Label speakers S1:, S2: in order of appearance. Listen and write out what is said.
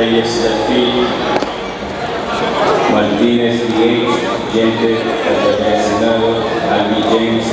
S1: Reyes Delfín, Martínez D.H., Gente del Senado, Albi James,